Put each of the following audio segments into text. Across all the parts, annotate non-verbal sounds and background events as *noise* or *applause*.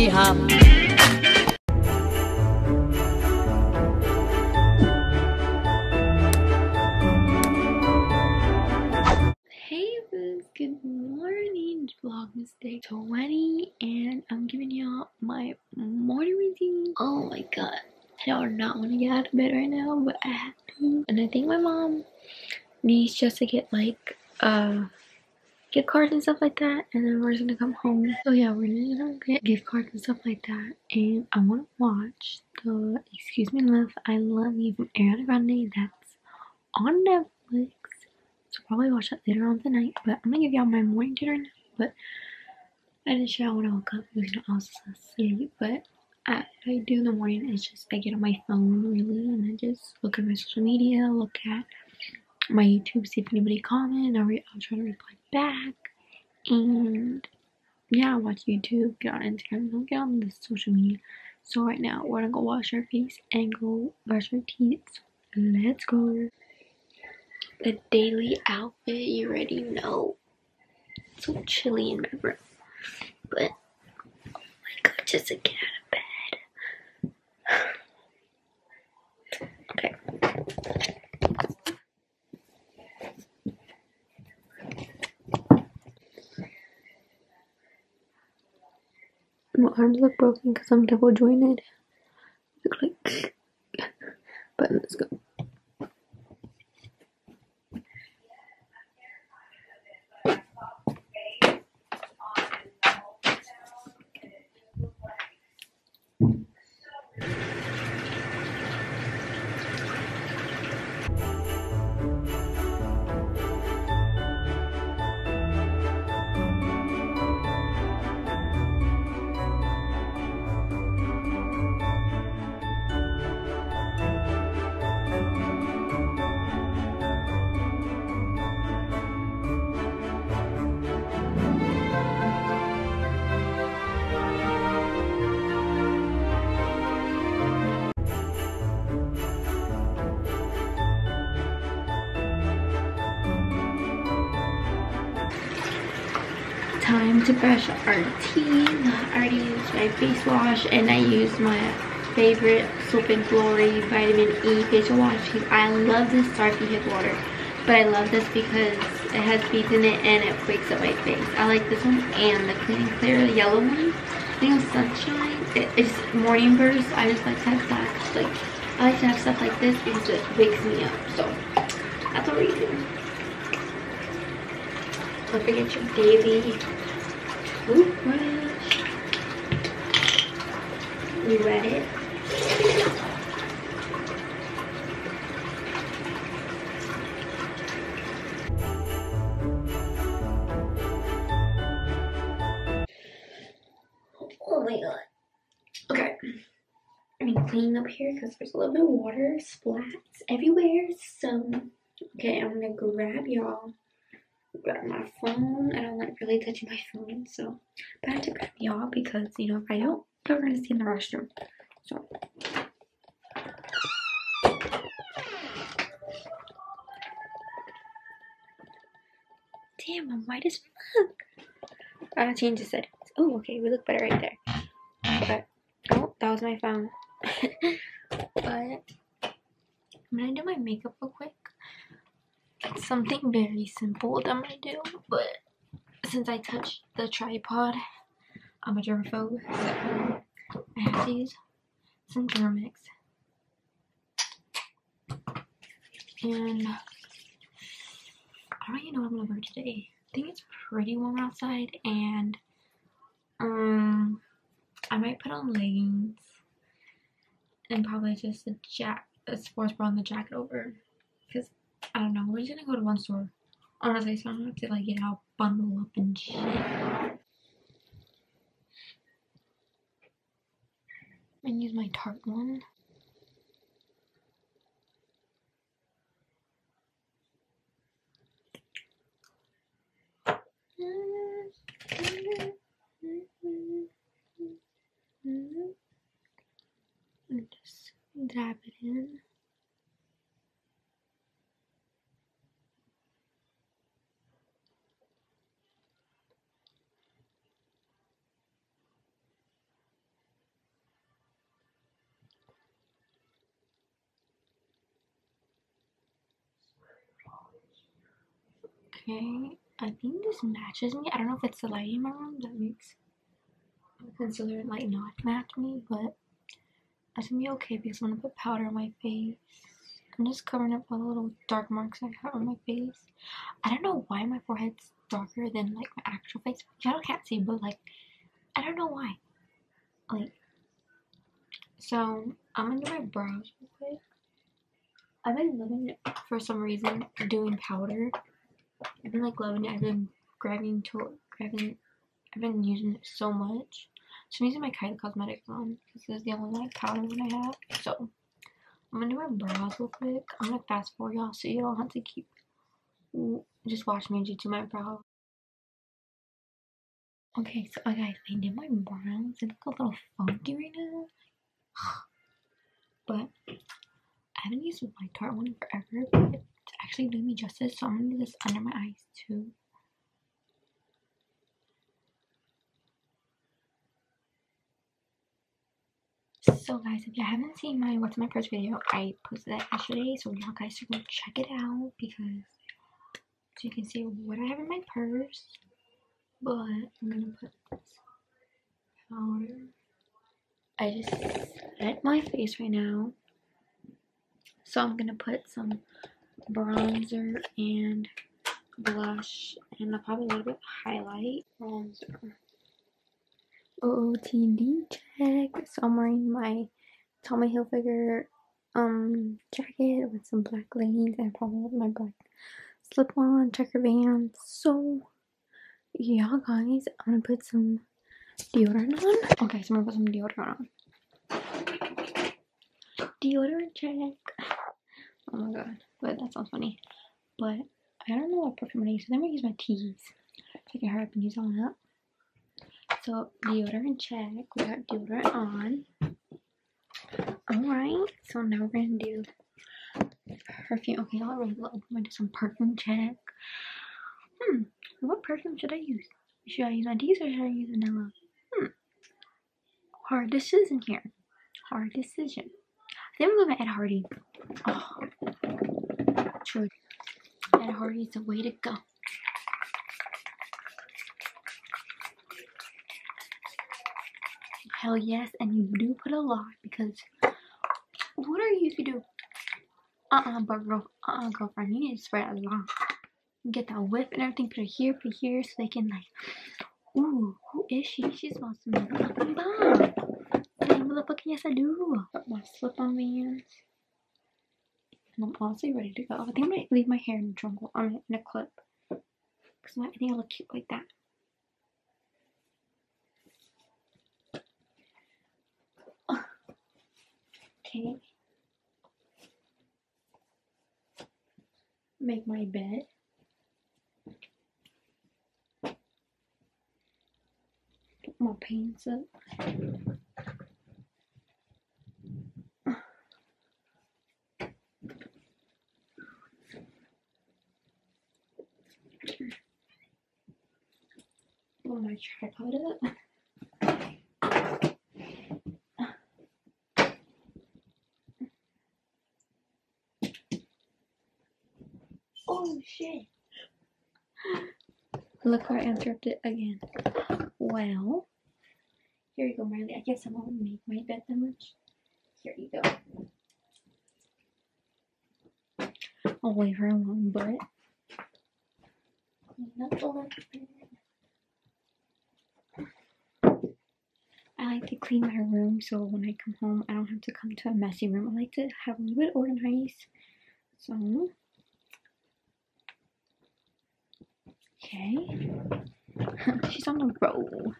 Hey Boos, good morning. Vlogmas day 20 and I'm giving y'all my morning routine. Oh my god. I do not want to get out of bed right now, but I have to. And I think my mom needs just to get like uh gift cards and stuff like that and then we're just gonna come home. So yeah, we're gonna get gift cards and stuff like that and I wanna watch the Excuse Me Love I Love You from Ariana Grande that's on Netflix. So probably watch that later on tonight. But I'm gonna give y'all my morning dinner now. But I didn't shower when I woke up because you know, I was asleep. But I, I do in the morning is just I get on my phone really and I just look at my social media, look at my YouTube, see if anybody comment. I'll, re- I'll try to reply back. And yeah, watch YouTube, get on Instagram, get on the social media. So right now we're gonna go wash our face and go brush our teeth. Let's go the daily outfit you already know. It's so chilly in my room. But oh my god, just to get out Arms look broken because I'm double jointed. Look like *laughs* but let's go. Time to brush our teeth. I already used my face wash and I used my favorite Soap and Glory Vitamin E facial wash. I love this Starkey Hip Water, but I love this because it has beads in it and it wakes up my face. I like this one and the Clean and Clear the yellow one. I think it's Sunshine. It, it's Morning Burst. I just like to have that. Like, I like to have stuff like this because it wakes me up. So, that's what we're doing. Don't forget your daily toothbrush. You read it? Oh my god. Okay. I mean, clean up here because there's a little bit of water splats everywhere. So, okay, I'm gonna grab y'all grab my phone. I don't like really touching my phone, so but I have to grab y'all because you know if I don't, you're gonna see in the restroom. So damn, I'm white as fuck. I gotta change the settings. Oh, okay, we look better right there. But oh, that was my phone. *laughs* but I'm gonna do my makeup real quick it's something very simple that I'm gonna do, but since I touched the tripod, I'm a germaphobe, so I have to use some Germ-X. And I don't even know what I'm gonna wear today. I think it's pretty warm outside, and um, I might put on leggings and probably just a jack, a sports bra and the jacket over, because I don't know. We're just gonna go to one store. Honestly, so I don't have to like get out, bundle up and shit. And use my Tarte one. And just dab it in. Okay, I think this matches me. I don't know if it's the lighting in my room that makes concealer like not match me, but that's gonna be okay because I'm gonna put powder on my face. I'm just covering up all the little dark marks I have on my face. I don't know why my forehead's darker than like my actual face. Y'all can't see, but like I don't know why. Like so I'm gonna do my brows real quick. I've been loving it for some reason doing powder. I've been like loving it. I've been grabbing to grabbing. I've been using it so much. So I'm using my Kylie Cosmetics one because this is the only like powder that I have. So I'm gonna do my brows real quick. I'm gonna fast forward y'all so you don't have to keep just watch me do my brows. Okay, so uh, guys, I did my brows. They look a little funky right now. *sighs* But I haven't used my Tarte one forever, but actually doing me justice. So I'm gonna do this under my eyes too. So guys, if you haven't seen my what's my first video, I posted that yesterday, so y'all guys should go check it out because so you can see what I have in my purse. But I'm gonna put this powder. I just set my face right now. So I'm gonna put some bronzer and blush and I'll probably a little bit highlight bronzer. OOTD check. So I'm wearing my Tommy Hilfiger um jacket with some black leggings and probably my black slip-on checker Vans. So yeah guys, I'm gonna put some deodorant on. Okay, so I'm gonna put some deodorant on. Deodorant check. Oh my god, but that sounds funny. But I don't know what perfume I use, I'm gonna use my teas. So hurry up and use all that. So deodorant check. We got deodorant on. Alright, so now we're gonna do perfume. Okay, I'll. I'm gonna do some perfume check. Hmm, what perfume should I use? Should I use my D's or should I use vanilla? Hmm. Hard decision here. Hard decision. I think I'm going to Ed Hardy. Oh, true. Ed Hardy is the way to go. Hell yes, and you do put a lot because what are you to do? Uh-uh, but girl, uh-uh, girlfriend, you need to spread it along. Get that whip and everything, put it here, put it here, so they can like, ooh, who is she? She smells a bomb. Hey, motherfucker, yes I do. Put my slip-on Vans. And I'm honestly ready to go. I think I'm gonna leave my hair in a trunk, I mean, in a clip. Because I think I look cute like that. Okay. Make my bed. Put my pants up. My tripod up. Oh shit. Look where I interrupted again. Well, here you go, Marley. I guess I won't make my bed that much. Here you go. I'll leave her alone, but I like to clean my room so when I come home I don't have to come to a messy room. I like to have a little bit organized. So Okay. *laughs* She's on a roll.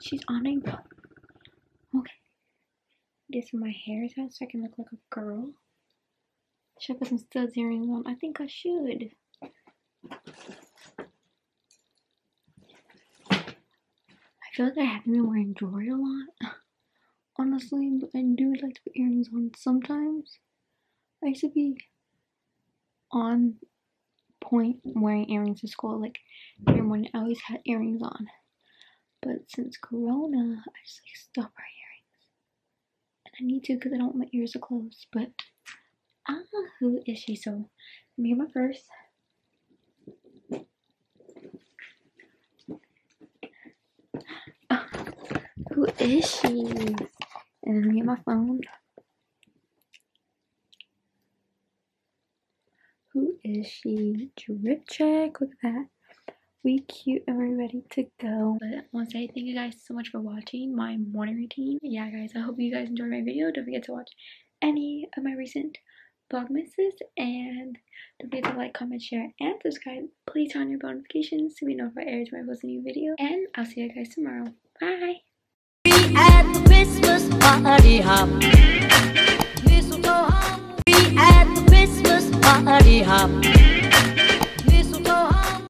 She's on a roll. Okay. Of my hairs out so I can look like a girl. Should I put some studs earrings on? I think I should. Feel like I haven't been wearing jewelry a lot. *laughs* Honestly, but I do like to put earrings on sometimes. I used to be on point wearing earrings to school. Like every morning, I always had earrings on. But since Corona, I just like stop wearing earrings, and I need to because I don't want my ears to close. But ah, who is she? So me get my purse. Who is she? And then get my phone. Who is she? Drip check. Look at that. We cute and we're ready to go. But I want to say thank you guys so much for watching my morning routine. Yeah, guys, I hope you guys enjoyed my video. Don't forget to watch any of my recent vlogmases and don't forget to like, comment, share, and subscribe. Please turn on your notifications so to be notified every time I post a new video. And I'll see you guys tomorrow. Bye! At the Christmas party hop. Mistletoe. We at the Christmas party hop.